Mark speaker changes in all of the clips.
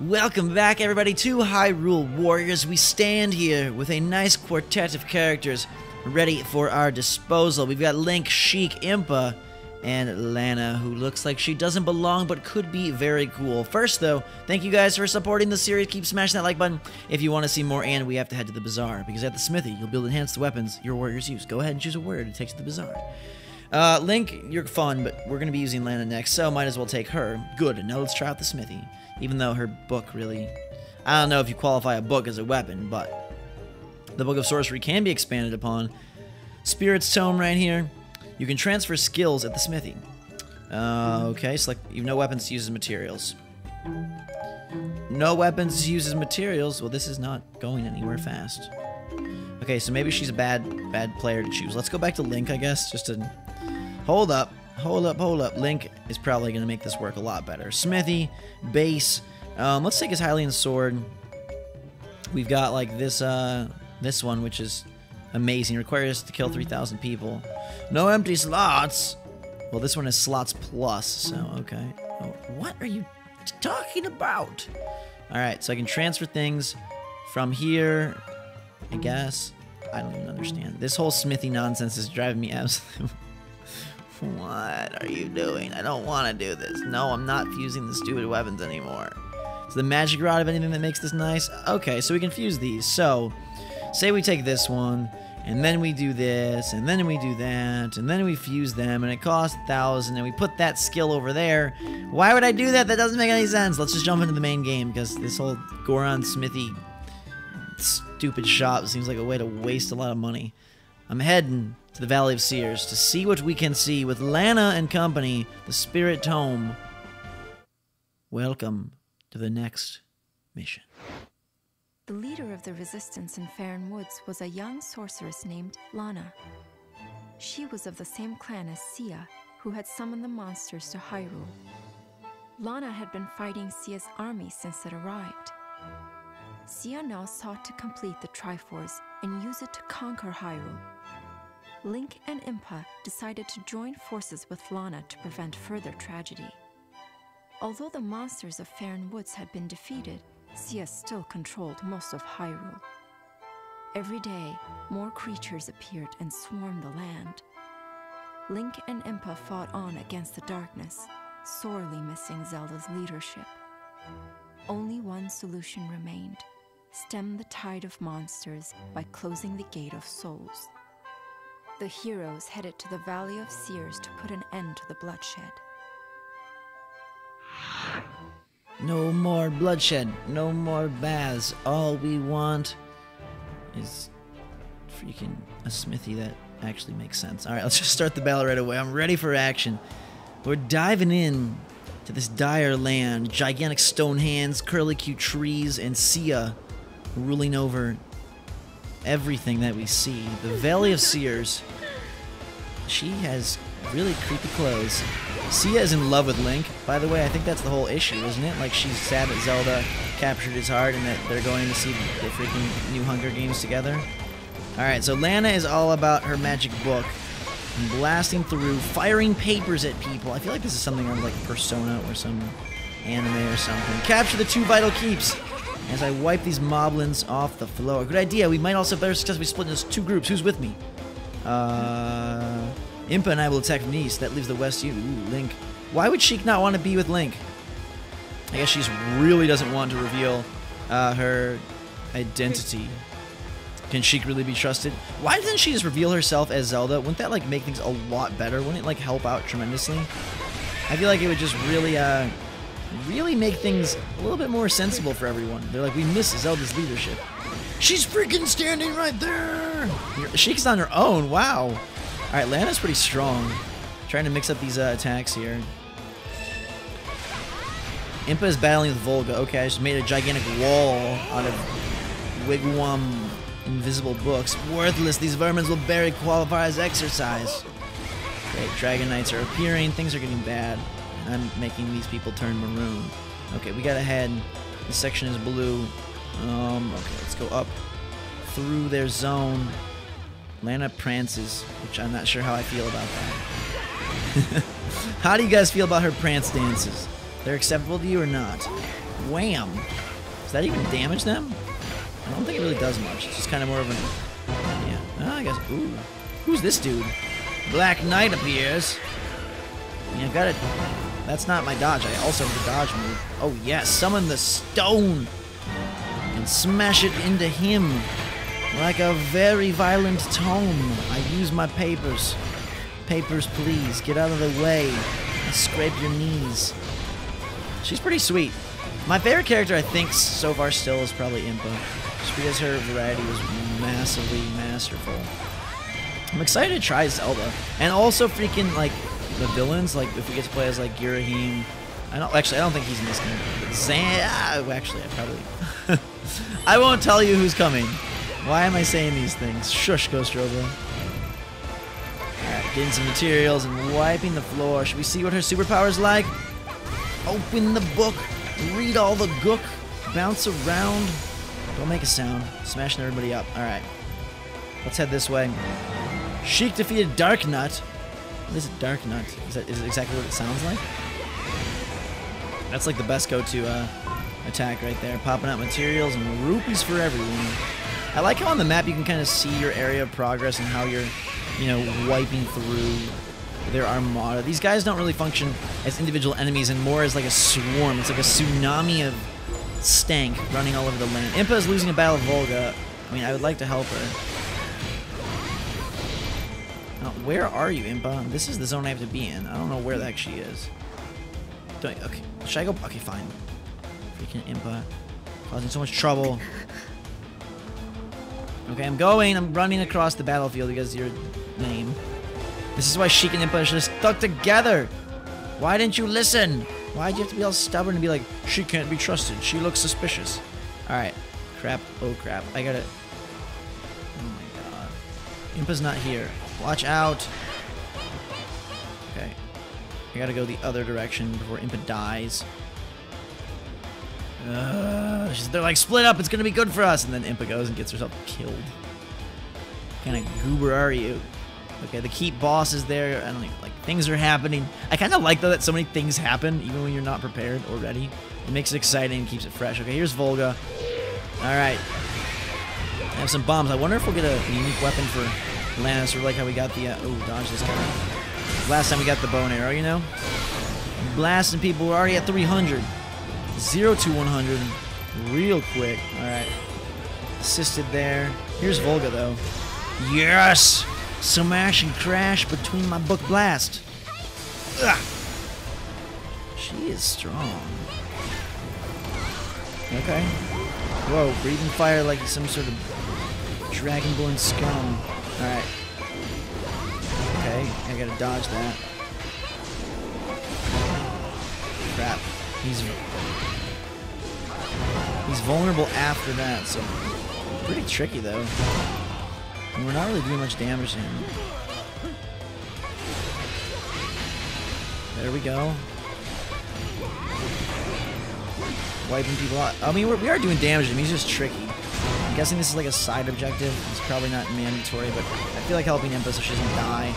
Speaker 1: Welcome back, everybody, to Hyrule Warriors. We stand here with a nice quartet of characters ready for our disposal. We've got Link, Sheik, Impa, and Lana, who looks like she doesn't belong but could be very cool. First, though, thank you guys for supporting the series. Keep smashing that like button if you want to see more, and we have to head to the bazaar, because at the smithy, you'll be able to enhance the weapons your warriors use. Go ahead and choose a word to take to the bazaar. Uh, Link, you're fun, but we're going to be using Lana next, so might as well take her. Good, now let's try out the smithy even though her book really... I don't know if you qualify a book as a weapon, but the Book of Sorcery can be expanded upon. Spirit's Tome right here. You can transfer skills at the smithy. Uh, okay, select you no weapons uses materials. No weapons uses materials. Well, this is not going anywhere fast. Okay, so maybe she's a bad bad player to choose. Let's go back to Link, I guess, just to hold up. Hold up, hold up. Link is probably going to make this work a lot better. Smithy, base. Um, let's take his Hylian sword. We've got like this uh, this one, which is amazing. Requires us to kill 3,000 people. No empty slots. Well, this one is slots plus, so okay. Oh, what are you talking about? All right, so I can transfer things from here, I guess. I don't even understand. This whole smithy nonsense is driving me absolutely what are you doing? I don't want to do this. No, I'm not fusing the stupid weapons anymore. Is the magic rod of anything that makes this nice? Okay, so we can fuse these. So, say we take this one, and then we do this, and then we do that, and then we fuse them, and it costs a thousand, and we put that skill over there. Why would I do that? That doesn't make any sense. Let's just jump into the main game, because this whole Goron Smithy stupid shop seems like a way to waste a lot of money. I'm heading to the Valley of Seers to see what we can see with Lana and company, the Spirit Tome. Welcome to the next mission.
Speaker 2: The leader of the resistance in Faron Woods was a young sorceress named Lana. She was of the same clan as Cia, who had summoned the monsters to Hyrule. Lana had been fighting Cia's army since it arrived. Cia now sought to complete the Triforce and use it to conquer Hyrule Link and Impa decided to join forces with Lana to prevent further tragedy. Although the monsters of Faron Woods had been defeated, Cia still controlled most of Hyrule. Every day, more creatures appeared and swarmed the land. Link and Impa fought on against the darkness, sorely missing Zelda's leadership. Only one solution remained stem the tide of monsters by closing the Gate of Souls. The heroes headed to the Valley of Seers to put an end to the bloodshed.
Speaker 1: No more bloodshed, no more baths. All we want is freaking a smithy that actually makes sense. Alright, let's just start the battle right away. I'm ready for action. We're diving in to this dire land. Gigantic stone hands, curly cute trees, and Cia ruling over everything that we see. The Valley of Seers. She has really creepy clothes. Cia is in love with Link, by the way. I think that's the whole issue, isn't it? Like, she's sad that Zelda captured his heart and that they're going to see the freaking new Hunger Games together. Alright, so Lana is all about her magic book. And blasting through, firing papers at people. I feel like this is something on like Persona or some anime or something. Capture the two vital keeps as I wipe these moblins off the floor. Good idea. We might also better successfully split into two groups. Who's with me? Uh, Impa and I will attack east. That leaves the west you. Link. Why would Sheik not want to be with Link? I guess she really doesn't want to reveal uh, her identity. Can Sheik really be trusted? Why doesn't she just reveal herself as Zelda? Wouldn't that like make things a lot better? Wouldn't it like help out tremendously? I feel like it would just really uh, really make things a little bit more sensible for everyone. They're like, we miss Zelda's leadership. She's freaking standing right there! Sheik's on her own, wow. Alright, Lana's pretty strong. Trying to mix up these uh, attacks here. Impa is battling with Volga. Okay, I just made a gigantic wall out of wigwam invisible books. Worthless, these vermins will barely qualify as exercise. Great, Dragon Knights are appearing, things are getting bad. I'm making these people turn maroon. Okay, we gotta head. This section is blue. Um, okay, let's go up through their zone. Lana prances, which I'm not sure how I feel about that. how do you guys feel about her prance dances? They're acceptable to you or not? Wham! Does that even damage them? I don't think it really does much. It's just kind of more of an... Yeah. Oh, I guess... Ooh. Who's this dude? Black Knight appears. Yeah, got it. That's not my dodge. I also have the dodge move. Oh, yes. Summon the stone. And smash it into him. Like a very violent tome. I use my papers. Papers, please. Get out of the way. I scrape your knees. She's pretty sweet. My favorite character, I think, so far still is probably Impa. Just because her variety was massively masterful. I'm excited to try Zelda. And also freaking, like, the villains. Like, if we get to play as, like, Ghirahim. I don't, actually, I don't think he's in this game. Zan, ah, actually, I probably... I won't tell you who's coming. Why am I saying these things? Shush, Ghost Robo. Alright, getting some materials and wiping the floor. Should we see what her superpower's like? Open the book. Read all the gook. Bounce around. Don't make a sound. Smashing everybody up. Alright. Let's head this way. Sheik defeated Darknut. What is it, Darknut? Is that is exactly what it sounds like? That's like the best go-to uh, attack right there. Popping out materials and rupees for everyone. I like how on the map you can kind of see your area of progress and how you're, you know, wiping through their armada. These guys don't really function as individual enemies and more as like a swarm. It's like a tsunami of stank running all over the land. Impa is losing a battle of Volga. I mean, I would like to help her. Where are you, Impa? This is the zone I have to be in. I don't know where heck she is. Don't, okay, should I go? Okay, fine. Freaking Impa. Causing so much trouble. Okay, I'm going. I'm running across the battlefield because your name. This is why Sheik and Impa should have stuck together. Why didn't you listen? Why'd you have to be all stubborn and be like, she can't be trusted. She looks suspicious. Alright. Crap. Oh, crap. I gotta... Oh, my God. Impa's not here. Watch out. Okay. I gotta go the other direction before Impa dies. Uh, they're like, split up, it's gonna be good for us. And then Impa goes and gets herself killed. What kind of goober are you? Okay, the keep boss is there. I don't think, like, things are happening. I kind of like, though, that so many things happen, even when you're not prepared or ready. It makes it exciting and keeps it fresh. Okay, here's Volga. Alright. I have some bombs. I wonder if we'll get a unique weapon for Sort of like how we got the, uh, oh, dodge this guy. Last time we got the bow and arrow, you know? Blasting people. We're already at 300. 0 to 100 real quick. Alright. Assisted there. Here's Volga, though. Yes! Smash and crash between my book blast. Ugh. She is strong. Okay. Whoa, breathing fire like some sort of dragonborn scum. Alright. Okay, I gotta dodge that. Crap. He's he's vulnerable after that, so pretty tricky though. And we're not really doing much damage to him. There we go. Wiping people out. I mean, we're, we are doing damage to him. He's just tricky. I'm guessing this is like a side objective. It's probably not mandatory, but I feel like helping Impa so she doesn't die.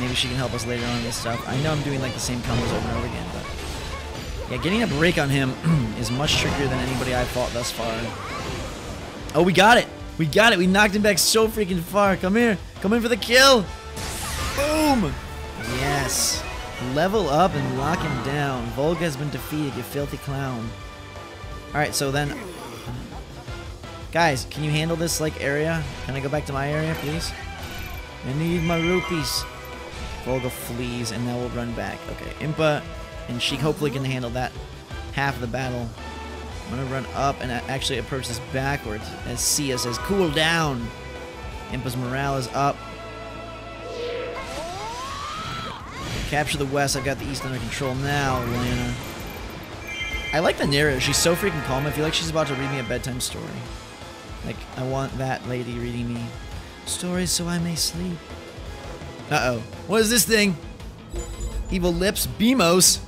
Speaker 1: Maybe she can help us later on in this stuff. I know I'm doing like the same combos over and over again, but... Yeah, getting a break on him is much trickier than anybody I've fought thus far. Oh, we got it! We got it! We knocked him back so freaking far! Come here! Come in for the kill! Boom! Yes! Level up and lock him down. Volga has been defeated, you filthy clown. Alright, so then... Guys, can you handle this, like, area? Can I go back to my area, please? I need my rupees. Volga flees, and now we'll run back. Okay, Impa and Sheik hopefully can handle that half of the battle. I'm gonna run up and actually approach this backwards as Cia says, cool down. Impa's morale is up. Capture the west, I've got the east under control now, Lana. I like the narrator, she's so freaking calm, I feel like she's about to read me a bedtime story. Like, I want that lady reading me stories so I may sleep. Uh-oh. What is this thing? Evil Lips? Beamos?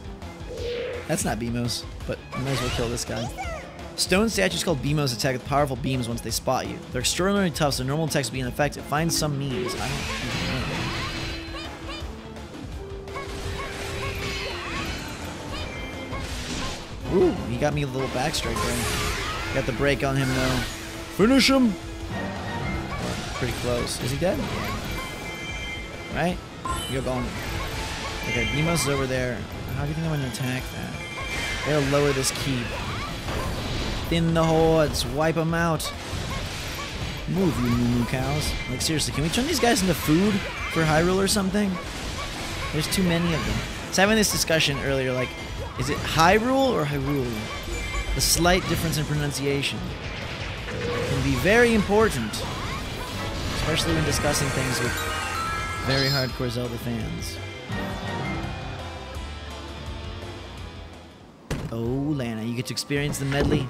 Speaker 1: That's not Beamos, but I might as well kill this guy. Stone statues called Beamos attack with powerful beams once they spot you. They're extraordinarily tough, so normal attacks will be ineffective. Find some means. I don't know. Ooh, he got me a little backstrike there. Got the break on him though. Finish him! Pretty close. Is he dead? Right? You're going. Okay, Beamos is over there. How do you think I'm gonna attack that? They'll lower this keep. Thin the hordes. Wipe them out. Move, you moo moo cows. Like, seriously, can we turn these guys into food for Hyrule or something? There's too many of them. I was having this discussion earlier, like, is it Hyrule or Hyrule? The slight difference in pronunciation be very important, especially when discussing things with very hardcore Zelda fans. Oh, Lana, you get to experience the medley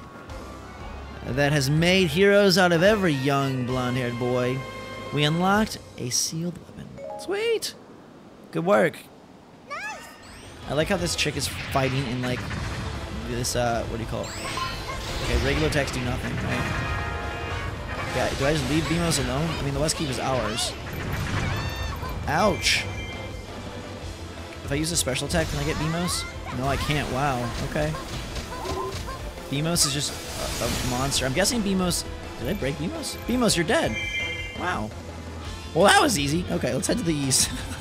Speaker 1: that has made heroes out of every young blonde-haired boy. We unlocked a sealed weapon. Sweet! Good work. I like how this chick is fighting in like this uh what do you call it? Okay, regular attacks do nothing, right? Yeah, do I just leave Beamos alone? I mean the West Keep is ours. Ouch! If I use a special attack, can I get Beamos? No, I can't. Wow. Okay. Beamos is just a, a monster. I'm guessing Beamos... Did I break Beamos? Beamos, you're dead. Wow. Well, that was easy. Okay, let's head to the east.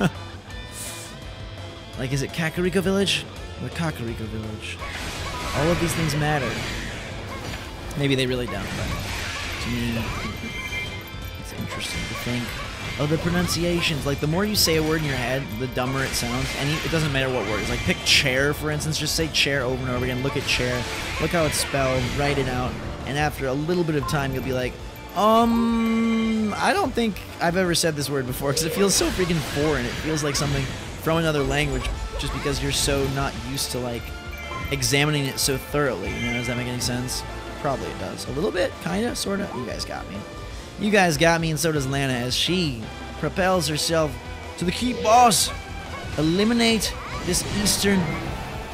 Speaker 1: like, is it Kakariko Village? Or Kakariko Village? All of these things matter. Maybe they really don't, but me, it's interesting to think. Oh, the pronunciations. Like, the more you say a word in your head, the dumber it sounds. And it doesn't matter what word. It's like, pick chair, for instance. Just say chair over and over again. Look at chair. Look how it's spelled. Write it out. And after a little bit of time, you'll be like, um, I don't think I've ever said this word before because it feels so freaking foreign. It feels like something from another language just because you're so not used to, like, examining it so thoroughly. You know, does that make any sense? Probably it does. A little bit, kind of, sort of. You guys got me. You guys got me, and so does Lana as she propels herself to the keep boss. Eliminate this eastern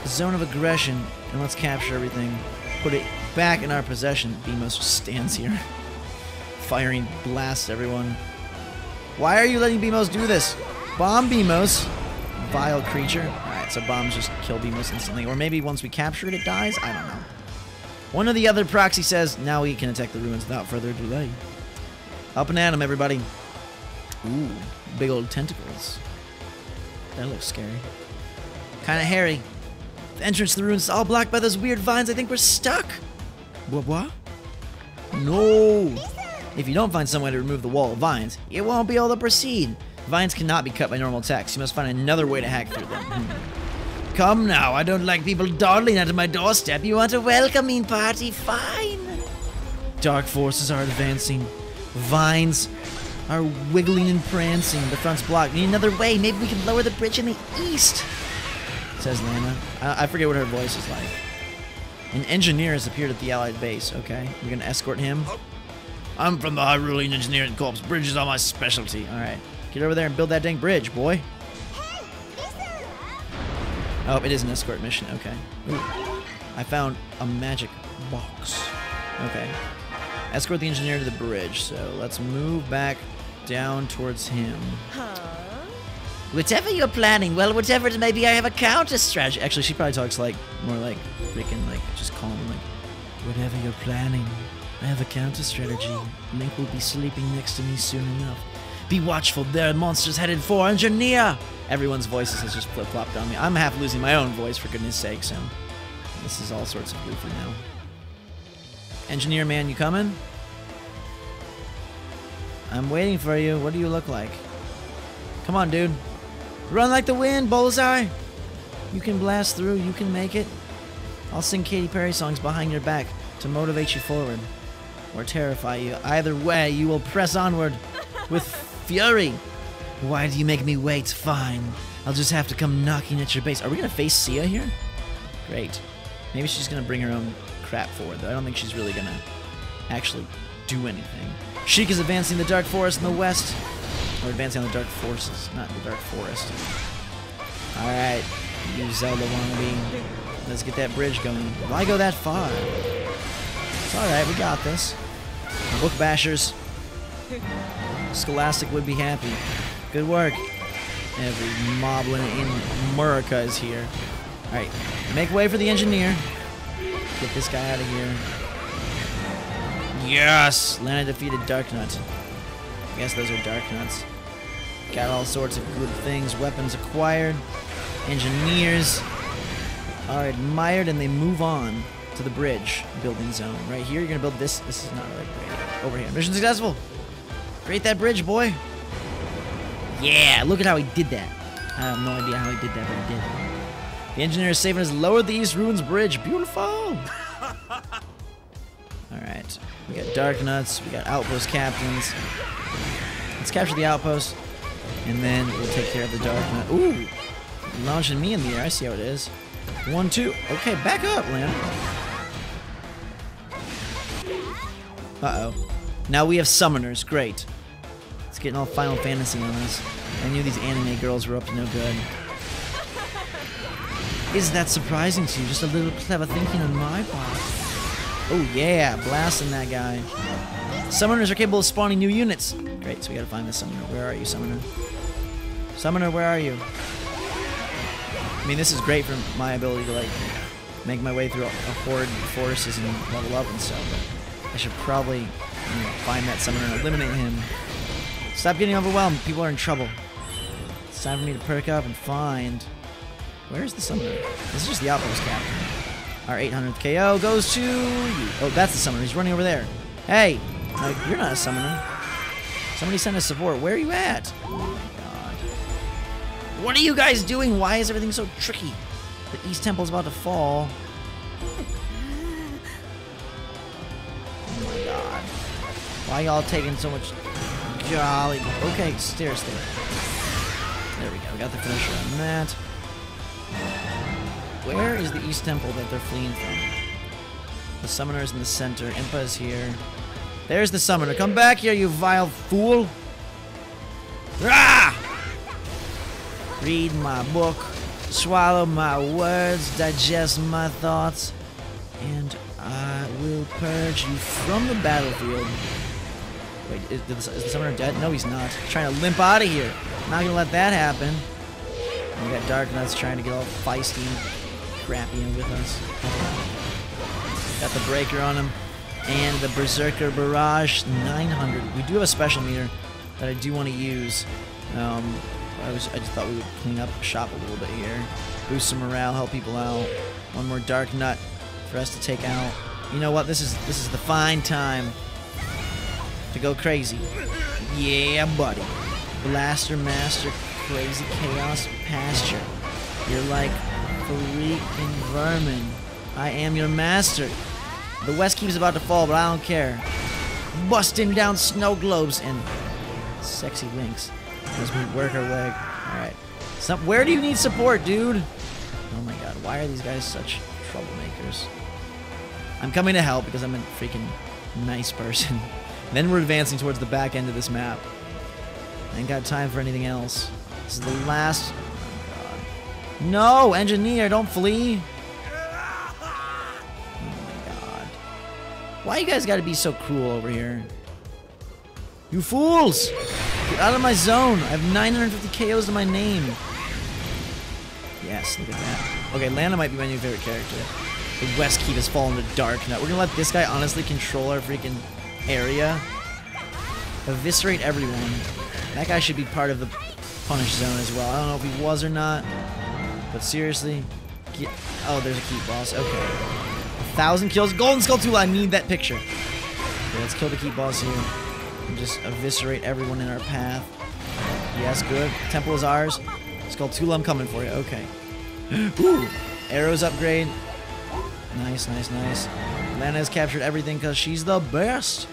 Speaker 1: zone of aggression, and let's capture everything. Put it back in our possession. Beamos stands here, firing blasts everyone. Why are you letting Beamos do this? Bomb Beamos, vile creature. Alright, so bombs just kill Beamos instantly. Or maybe once we capture it, it dies? I don't know. One of the other proxy says, now we can attack the ruins without further delay. Up and at him, everybody. Ooh, big old tentacles. That looks scary. Kind of hairy. The entrance to the ruins is all blocked by those weird vines. I think we're stuck. What? What? No. If you don't find some way to remove the wall of vines, you won't be able to proceed. Vines cannot be cut by normal attacks. You must find another way to hack through them. Hmm. Come now, I don't like people dawdling at my doorstep. You want a welcoming party? Fine. Dark forces are advancing. Vines are wiggling and prancing. The front's blocked. Need another way. Maybe we can lower the bridge in the east. Says Lana. I, I forget what her voice is like. An engineer has appeared at the Allied base. Okay, we're gonna escort him. I'm from the Hyrulean Engineering Corps. Bridges are my specialty. All right, get over there and build that dang bridge, boy. Oh, it is an escort mission. Okay. Ooh. I found a magic box. Okay. Escort the engineer to the bridge. So let's move back down towards him. Whatever you're planning, well, whatever it may be, I have a counter strategy. Actually, she probably talks like more like freaking like just calm, like whatever you're planning, I have a counter strategy. Link will be sleeping next to me soon enough. Be watchful, there are monsters headed for engineer. Everyone's voices has just flip flopped on me. I'm half losing my own voice for goodness sake. So this is all sorts of goofy now. Engineer man, you coming? I'm waiting for you. What do you look like? Come on, dude. Run like the wind, Bullseye! You can blast through, you can make it. I'll sing Katy Perry songs behind your back to motivate you forward. Or terrify you. Either way, you will press onward with fury. Why do you make me wait? Fine. I'll just have to come knocking at your base. Are we gonna face Cia here? Great. Maybe she's gonna bring her own crap forward, though. I don't think she's really gonna actually do anything. Sheik is advancing the Dark Forest in the west. Or advancing on the Dark Forces, not the Dark Forest. Alright, you Zelda wannabe. Let's get that bridge going. Why go that far? It's alright, we got this. Book bashers. Scholastic would be happy. Good work. Every moblin in America is here. Alright, make way for the engineer. get this guy out of here. Yes! Lana defeated Darknut. I guess those are Darknuts. Got all sorts of good things. Weapons acquired. Engineers are admired and they move on to the bridge building zone. Right here, you're gonna build this. This is not really great. Over here. Mission successful! Create that bridge, boy! Yeah, look at how he did that. I have no idea how he did that, but he did. The engineer is saving us Lower the East Ruins Bridge. Beautiful! Alright. We got Darknuts, we got Outpost Captains. Let's capture the Outpost, and then we'll take care of the Dark Darknut. Ooh! Launching me in the air, I see how it is. One, two. Okay, back up, Lana. Uh-oh. Now we have summoners. Great. It's getting all Final Fantasy on us. I knew these anime girls were up to no good. Is that surprising to you? Just a little clever thinking on my part. Oh yeah, blasting that guy. Summoners are capable of spawning new units. Great, so we gotta find the summoner. Where are you, summoner? Summoner, where are you? I mean, this is great for my ability to like make my way through a, a horde of forces and level up and stuff. But I should probably you know, find that summoner and eliminate him. Stop getting overwhelmed. People are in trouble. It's time for me to perk up and find. Where's the summoner? This is just the outpost captain. Our 800th KO goes to you. Oh, that's the summoner. He's running over there. Hey, you're not a summoner. Somebody send us support. Where are you at? Oh my god. What are you guys doing? Why is everything so tricky? The East Temple's about to fall. Oh my god. Why y'all taking so much golly? Okay, stairs there. There we go. We got the finisher on that. Where is the East Temple that they're fleeing from? The summoner is in the center. Impa is here. There's the summoner. Come back here, you vile fool! Rah! Read my book, swallow my words, digest my thoughts, and I will purge you from the battlefield. Wait, is, is the summoner dead? No, he's not. He's trying to limp out of here. Not gonna let that happen. And we got Darknuts trying to get all feisty and crappy in with us. Got the breaker on him. And the Berserker Barrage 900. We do have a special meter that I do want to use. Um, I, was, I just thought we would clean up shop a little bit here. Boost some morale, help people out. One more Darknut for us to take out. You know what? This is this is the fine time to go crazy. Yeah, buddy. Blaster Master Crazy Chaos Pasture. You're like freaking vermin. I am your master. The West Keep is about to fall, but I don't care. Busting down snow globes and sexy links as we work our way. Alright. So, where do you need support, dude? Oh my god, why are these guys such troublemakers? I'm coming to help because I'm a freaking nice person. then we're advancing towards the back end of this map. I ain't got time for anything else. This is the last... Oh. No! Engineer, don't flee! Oh God. Why you guys gotta be so cruel over here? You fools! Get out of my zone! I have 950 KOs to my name. Yes, look at that. Okay, Lana might be my new favorite character. The West Keep has fallen to dark now. We're gonna let this guy honestly control our freaking area. Eviscerate everyone. That guy should be part of the punish zone as well. I don't know if he was or not. But seriously. Get, oh, there's a keep boss. Okay a thousand kills. Golden Skull 2, I need that picture. Okay, let's kill the keep boss here. And just eviscerate everyone in our path. Yes, good. Temple is ours. Skull 2, I'm coming for you. Okay. Ooh. Arrows upgrade. Nice, nice, nice. Lana has captured everything because she's the best.